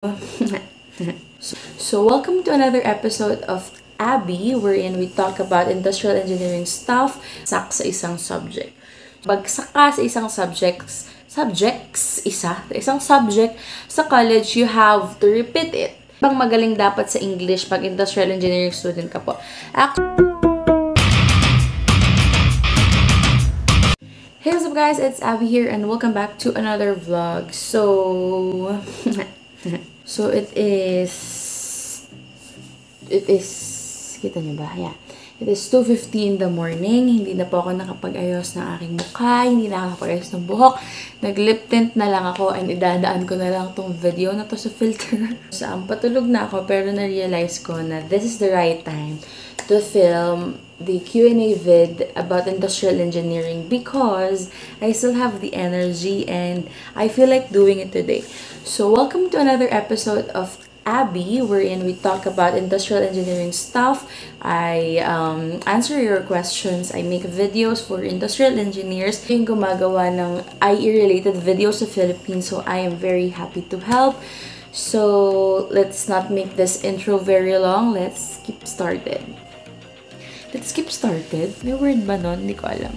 so, welcome to another episode of Abby, wherein we talk about industrial engineering stuff sak sa isang subject. Bagsak ka sa isang subjects, subjects, isa, isang subject sa college, you have to repeat it. Bang magaling dapat sa English pag industrial engineering student ka po. Actually, Hey, what's up guys? It's Abby here and welcome back to another vlog. So, so it is, it is, kita niyo ba? Yeah. It is 2.50 in the morning. Hindi na po ako nakapag-ayos ng aking mukha. Hindi na nakapag-ayos ng buhok. Nag-lip tint na lang ako and idadaan ko na lang tong video na to sa filter. um, patulog na ako pero na-realize ko na this is the right time to film the Q&A vid about industrial engineering because I still have the energy and I feel like doing it today. So welcome to another episode of Abby wherein we talk about industrial engineering stuff. I um, answer your questions. I make videos for industrial engineers. Yung gumagawa ng IE-related videos sa Philippines so I am very happy to help. So let's not make this intro very long. Let's keep started. Let's skip started. May word ba nun? Hindi ko alam.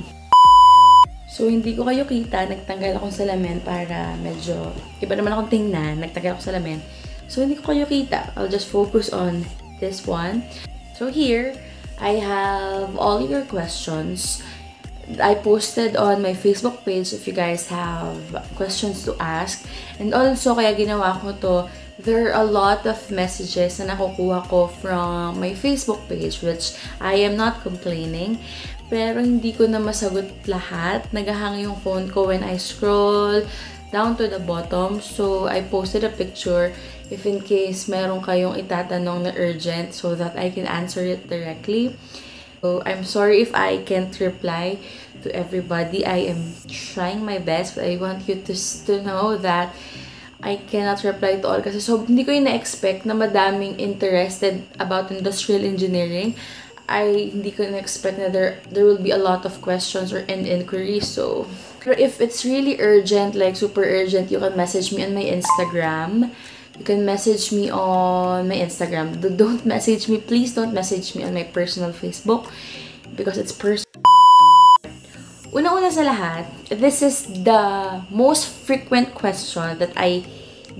So, hindi ko kayo kita. Nagtanggal akong salamin para medyo... Iba naman akong tingnan. Nagtanggal akong salamin. So, hindi ko kayo kita. I'll just focus on this one. So, here, I have all your questions. I posted on my Facebook page if you guys have questions to ask. And also, kaya ginawa ko to there are a lot of messages na nakukuha ko from my Facebook page which I am not complaining. Pero hindi ko na masagot lahat. Nagahang yung phone ko when I scroll down to the bottom. So, I posted a picture if in case meron kayong itatanong na urgent so that I can answer it directly. So, I'm sorry if I can't reply to everybody. I am trying my best but I want you to, to know that I cannot reply to all kasi so hindi ko yung na-expect na madaming interested about industrial engineering. I hindi ko na-expect na there, there will be a lot of questions or and inquiries. So, if it's really urgent, like super urgent, you can message me on my Instagram. You can message me on my Instagram. Don't message me. Please don't message me on my personal Facebook because it's personal. Una-una sa lahat, this is the most frequent question that I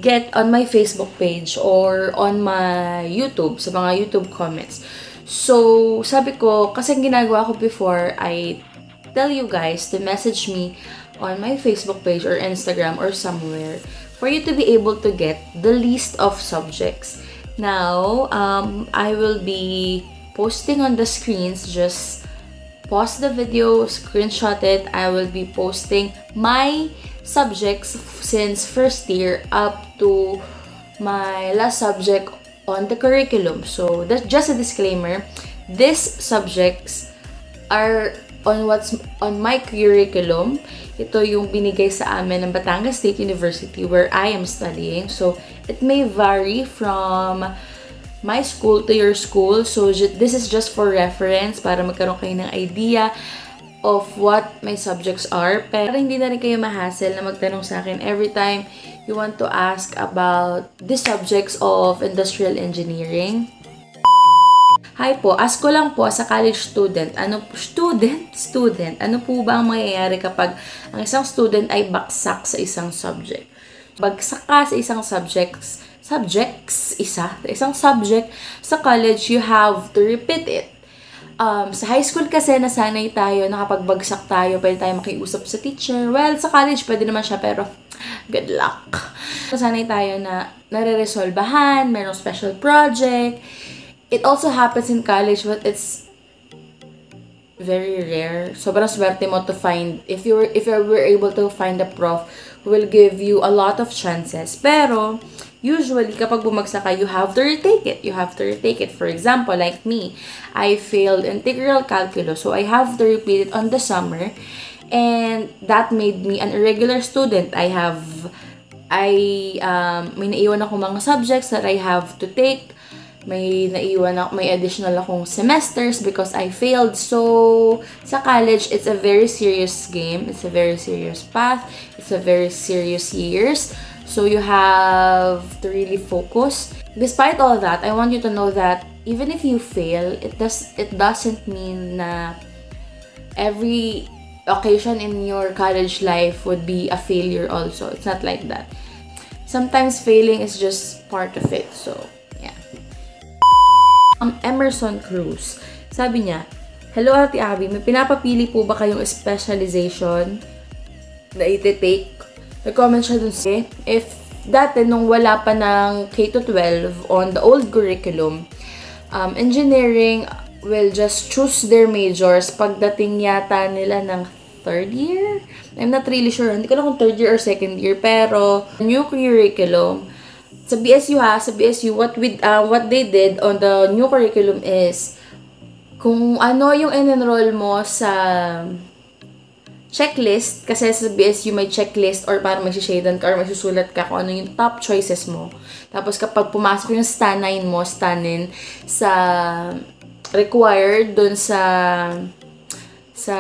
get on my Facebook page or on my YouTube, sa mga YouTube comments. So, sabi ko, kasi ginagawa ko before, I tell you guys to message me on my Facebook page or Instagram or somewhere for you to be able to get the list of subjects. Now, um, I will be posting on the screens just pause the video, screenshot it. I will be posting my subjects since first year up to my last subject on the curriculum. So, that's just a disclaimer. These subjects are on what's on my curriculum. Ito yung binigay sa amin ng Batangas State University where I am studying. So, it may vary from my school to your school. So, this is just for reference para magkaroon kayo ng idea of what my subjects are. Pero hindi na rin kayo mahassle na magtanong sa akin every time you want to ask about the subjects of industrial engineering. Hi po, ask ko lang po sa college student, ano student, student, ano po ba ang mangyayari kapag ang isang student ay baksak sa isang subject? Bagsak ka sa isang subjects, subjects, isa, isang subject, sa college, you have to repeat it. Um, sa high school kasi, nasanay tayo, nakapagbagsak tayo, pwede tayo makiusap sa teacher. Well, sa college, pwede naman siya, pero good luck. Nasanay tayo na nare-resolbahan, mayroong special project. It also happens in college, but it's very rare. Sobrang swerte mo to find, if you were, if you were able to find a prof who will give you a lot of chances. Pero, usually, kapag bumagsak ka, you have to retake it. You have to retake it. For example, like me, I failed integral calculus. So, I have to repeat it on the summer. And that made me an irregular student. I have, I, um, may naiwan ako mga subjects that I have to take. May naiwan ako, may additional akong semesters because I failed. So, sa college, it's a very serious game. It's a very serious path. It's a very serious years. So you have to really focus. Despite all that, I want you to know that even if you fail, it does it doesn't mean na every occasion in your college life would be a failure also. It's not like that. Sometimes failing is just part of it. So, yeah. Um, Emerson Cruz. Sabi niya, Hello Ate Abby, may pinapapili po ba kayong specialization na iti-take? Nag-comment siya dun si, if dati nung wala pa ng K-12 on the old curriculum, um, engineering will just choose their majors pagdating yata nila ng third year. I'm not really sure. Hindi ko lang kung third year or second year. Pero, new curriculum, sa BSU ha, sa BSU, what, with, uh, what they did on the new curriculum is, kung ano yung in-enroll mo sa checklist, kasi sa BSU may checklist or parang may shaden ka or may susulat ka kung ano yung top choices mo. Tapos kapag pumasok yung stanin mo, stanin sa required dun sa sa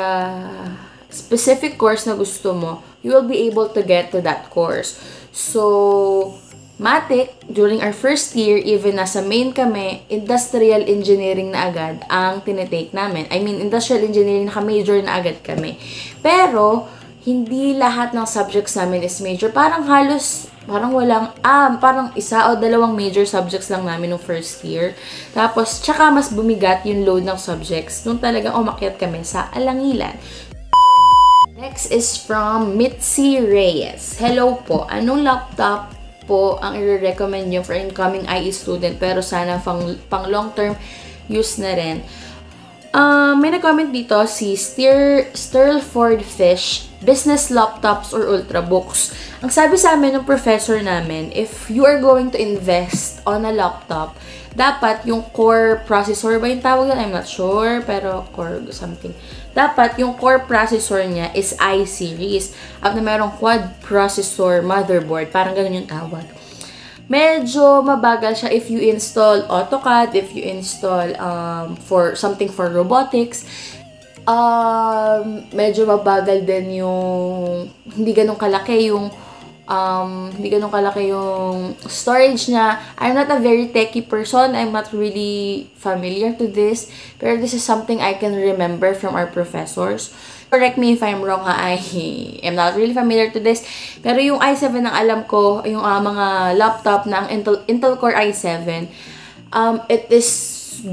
specific course na gusto mo, you will be able to get to that course. So, Matic, during our first year, even nasa main kami, industrial engineering na agad ang tinitake namin. I mean, industrial engineering naka-major na agad kami. Pero, hindi lahat ng subjects namin is major. Parang halos, parang walang, ah, parang isa o dalawang major subjects lang namin nung first year. Tapos, tsaka mas bumigat yung load ng subjects nung talagang umakyat kami sa Alangilan. Next is from Mitzi Reyes. Hello po. Anong laptop po ang i-recommend nyo for incoming IE student pero sana pang, pang long-term use na rin. Uh, may nag-comment dito si Stir, Stirlford Fish, business laptops or ultrabooks. Ang sabi sa amin ng professor namin, if you are going to invest on a laptop, dapat yung core processor ba yung tawag yun? I'm not sure, pero core something. Dapat yung core processor niya is i-series at na merong quad processor motherboard. Parang ganun yung tawag. Medyo mabagal siya if you install AutoCAD, if you install um, for something for robotics. Um, medyo mabagal din yung hindi ganun kalaki yung um, hindi ganun kalaki yung storage niya. I'm not a very techy person. I'm not really familiar to this. Pero this is something I can remember from our professors. Correct me if I'm wrong ha, I am not really familiar to this. Pero yung i7 ang alam ko, yung uh, mga laptop ng Intel, Intel Core i7, um, it is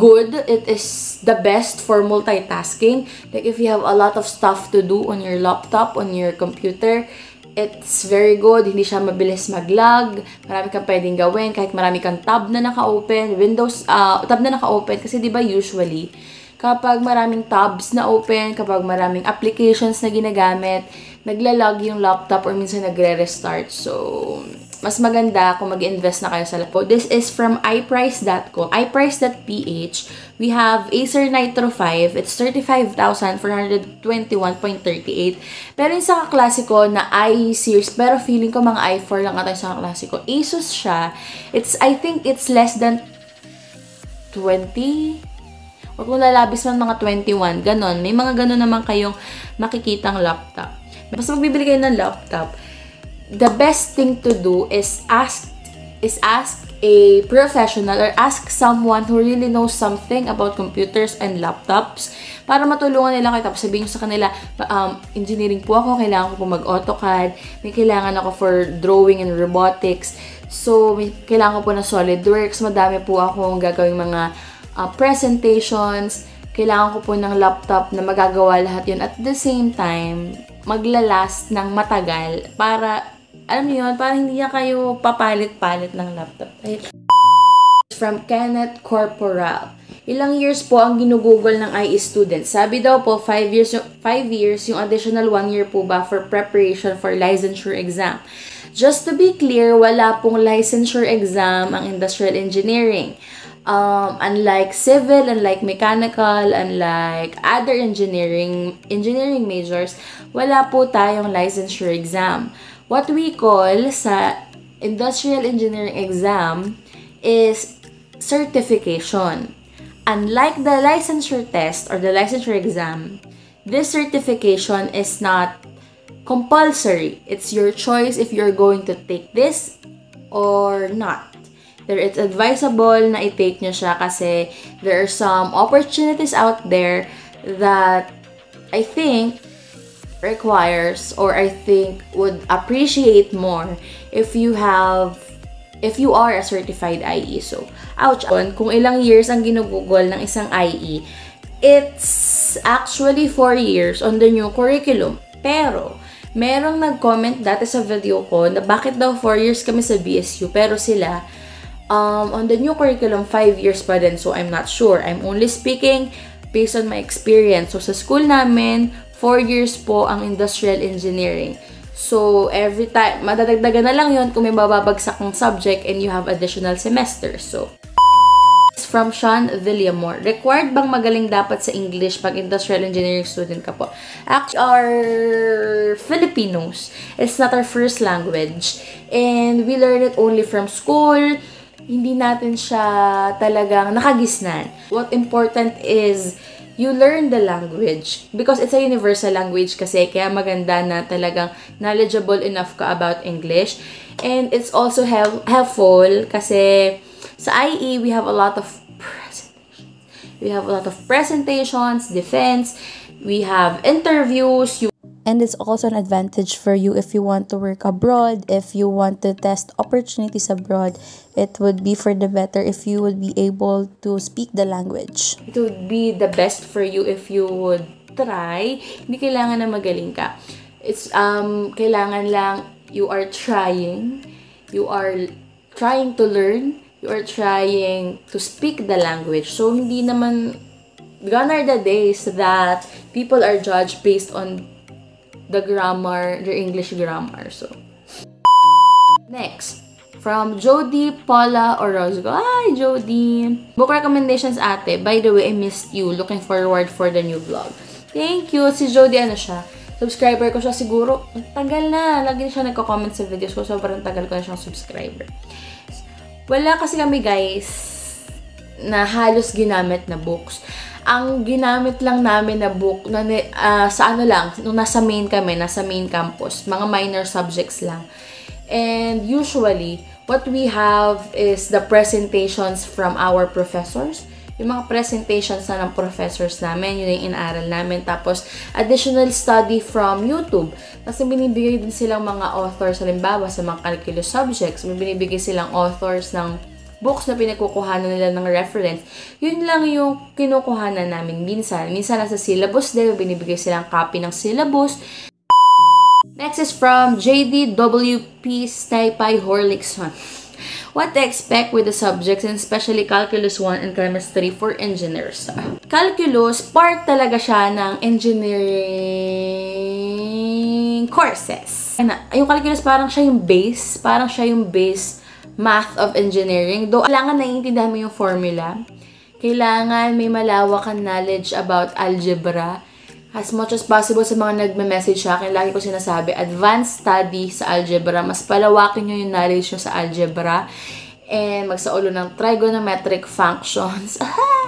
good. It is the best for multitasking. Like if you have a lot of stuff to do on your laptop, on your computer, It's very good. Hindi siya mabilis mag-lag. Marami kang pwedeng gawin. Kahit marami kang tab na naka-open. Windows, uh, tab na naka-open. Kasi di ba usually, kapag maraming tabs na open, kapag maraming applications na ginagamit, naglalag yung laptop or minsan nagre-restart. So, mas maganda kung mag-invest na kayo sa laptop. This is from iprice.com, iprice.ph. We have Acer Nitro 5. It's 35,421.38. Pero yung sa klasiko na i-series, pero feeling ko mga i4 lang ata sa klasiko. Asus siya. It's, I think it's less than 20 Huwag kung lalabis man mga 21, ganon. May mga ganon naman kayong makikitang laptop. Basta magbibili kayo ng laptop, the best thing to do is ask is ask a professional or ask someone who really knows something about computers and laptops para matulungan nila kayo. Tapos sabihin sa kanila, um, engineering po ako, kailangan ko po mag-AutoCAD, may kailangan ako for drawing and robotics. So, may kailangan ko po na SolidWorks, madami po akong gagawing mga uh, presentations, kailangan ko po ng laptop na magagawa lahat yun. At the same time, maglalast ng matagal para alam niyo yun, parang hindi niya kayo papalit-palit ng laptop. From Kenneth Corporal. Ilang years po ang ginugugol ng IE student? Sabi daw po, 5 years, 5 years, yung additional 1 year po ba for preparation for licensure exam. Just to be clear, wala pong licensure exam ang industrial engineering. Um, unlike civil, unlike mechanical, unlike other engineering engineering majors, wala po tayong licensure exam. What we call sa industrial engineering exam is certification. Unlike the licensure test or the licensure exam, this certification is not compulsory. It's your choice if you're going to take this or not. There, it's advisable na i-take nyo siya kasi there are some opportunities out there that I think requires or I think would appreciate more if you have if you are a certified IE. So, ouch. Kung ilang years ang ginugugol ng isang IE, it's actually 4 years on the new curriculum. Pero, merong nag-comment dati sa video ko na bakit daw 4 years kami sa BSU pero sila um, on the new curriculum 5 years pa din. So, I'm not sure. I'm only speaking based on my experience. So, sa school namin, 4 years po ang industrial engineering. So, every time, madadagdagan na lang yon kung may mababagsak ng subject and you have additional semesters. So, from Sean Villamore. Required bang magaling dapat sa English pag industrial engineering student ka po? Actually, our Filipinos, it's not our first language. And we learn it only from school. Hindi natin siya talagang nakagisnan. What important is you learn the language because it's a universal language kasi kaya maganda na talagang knowledgeable enough ka about English. And it's also help helpful kasi sa IE we have a lot of we have a lot of presentations defense. We have interviews. You and it's also an advantage for you if you want to work abroad if you want to test opportunities abroad it would be for the better if you would be able to speak the language. It would be the best for you if you would try. Hindi kailangan na magaling ka. It's um kailangan lang you are trying. You are trying to learn. You are trying to speak the language. So hindi naman gone are the days that people are judged based on the grammar, their English grammar. So, next, from Jody Paula Orozco. Hi, Jody! Book recommendations ate. By the way, I missed you. Looking forward for the new vlog. Thank you. Si Jody, ano siya? Subscriber ko siya siguro. Tagal na. Lagi na siya nagko-comment sa videos ko. Sobrang tagal ko na siyang subscriber. Wala kasi kami, guys, na halos ginamit na books ang ginamit lang namin na book na uh, sa ano lang, nung nasa main kami, nasa main campus, mga minor subjects lang. And usually, what we have is the presentations from our professors. Yung mga presentations na ng professors namin, yun yung inaaral namin. Tapos, additional study from YouTube. Kasi binibigay din silang mga authors, halimbawa sa mga calculus subjects, binibigay silang authors ng books na pinagkukuhanan nila ng reference, yun lang yung kinukuhanan namin minsan. Minsan nasa syllabus din, binibigay silang copy ng syllabus. Next is from JDWP Stipy Horlickson. What to expect with the subjects and especially Calculus 1 and Chemistry for engineers? Calculus, part talaga siya ng engineering courses. Yung calculus parang siya yung base, parang siya yung base math of engineering. Though, kailangan naiintindihan mo yung formula. Kailangan may malawak kang knowledge about algebra. As much as possible sa mga nagme-message sa akin, lagi ko sinasabi, advanced study sa algebra. Mas palawakin nyo yung knowledge nyo sa algebra. And magsaulo ng trigonometric functions.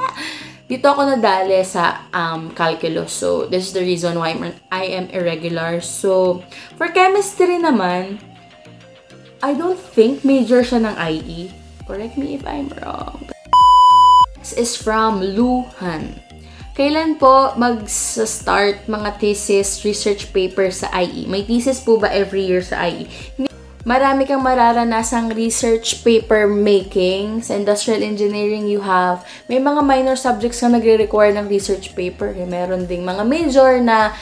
Dito ako nadali sa um, calculus. So, this is the reason why I am irregular. So, for chemistry naman, I don't think major siya ng IE. Correct me if I'm wrong. This is from Luhan. Kailan po mag-start mga thesis, research paper sa IE? May thesis po ba every year sa IE? Marami kang mararanasang research paper making. Sa industrial engineering, you have, may mga minor subjects na nagre-require ng research paper. Meron ding mga major na,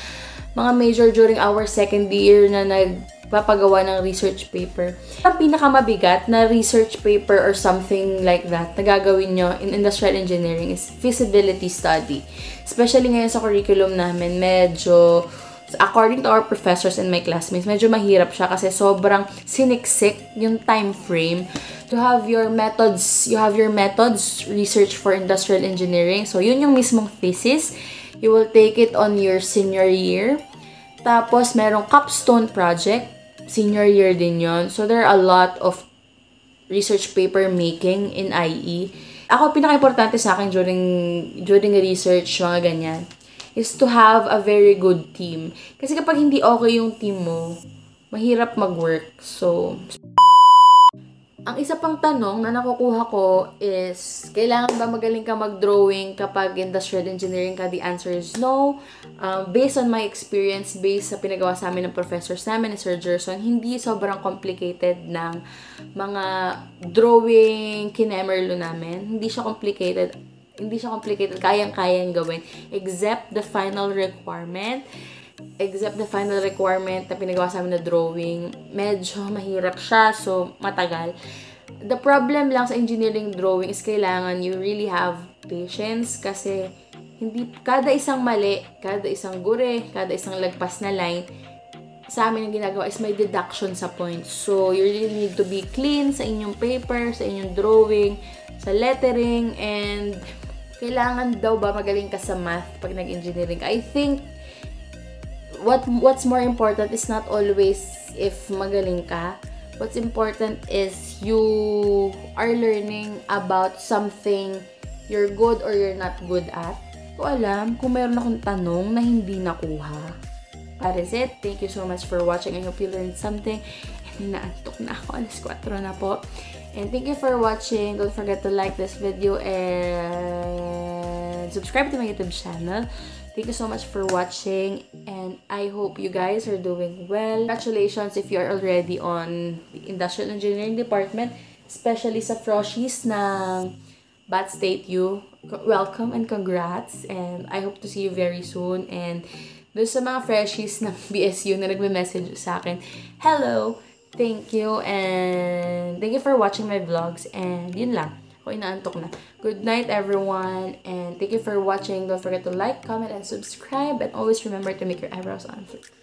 mga major during our second year na nag papagawa ng research paper. Ang pinakamabigat na research paper or something like that na gagawin nyo in industrial engineering is feasibility study. Especially ngayon sa curriculum namin, medyo according to our professors and my classmates, medyo mahirap siya kasi sobrang siniksik yung time frame. You have your methods, you have your methods research for industrial engineering. So, yun yung mismong thesis. You will take it on your senior year. Tapos, merong capstone project senior year din yon So, there are a lot of research paper making in IE. Ako, pinaka-importante sa akin during, during research, mga ganyan, is to have a very good team. Kasi kapag hindi okay yung team mo, mahirap mag-work. So, ang isa pang tanong na nakukuha ko is, kailangan ba magaling ka mag-drawing kapag industrial engineering ka? The answer is no. Um, based on my experience, based sa pinagawa sa amin ng professor sa amin, ni Sir Gerson, hindi sobrang complicated ng mga drawing kinemerlo namin. Hindi siya complicated. Hindi siya complicated. Kayang-kayang gawin. Except the final requirement except the final requirement na pinagawa sa amin na drawing, medyo mahirap siya, so matagal. The problem lang sa engineering drawing is kailangan you really have patience kasi hindi kada isang mali, kada isang gure, kada isang lagpas na line, sa amin ang ginagawa is may deduction sa points. So, you really need to be clean sa inyong paper, sa inyong drawing, sa lettering, and kailangan daw ba magaling ka sa math pag nag-engineering. I think what what's more important is not always if magaling ka. What's important is you are learning about something you're good or you're not good at. Ko alam kung mayroon akong tanong na hindi nakuha. That is it. Thank you so much for watching. I hope you learned something. And naantok na ako. Alas 4 na po. And thank you for watching. Don't forget to like this video and subscribe to my YouTube channel. Thank you so much for watching and I hope you guys are doing well. Congratulations if you are already on the Industrial Engineering Department, especially sa Froshies ng Bat State U. Welcome and congrats and I hope to see you very soon and doon sa mga freshies ng BSU na nagme-message sa akin, hello, thank you and thank you for watching my vlogs and yun lang. Ako inaantok na. Good night, everyone. And thank you for watching. Don't forget to like, comment, and subscribe. And always remember to make your eyebrows on fleek.